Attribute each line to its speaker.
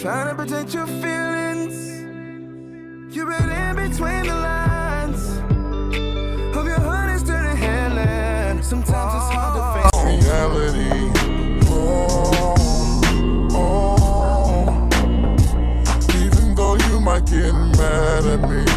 Speaker 1: Trying to protect your feelings. You read in between the lines. Hope your heart is turning headland Sometimes it's hard to face
Speaker 2: reality. Oh, oh. Even though you might get mad at me.